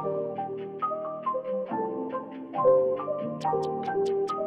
Thank you.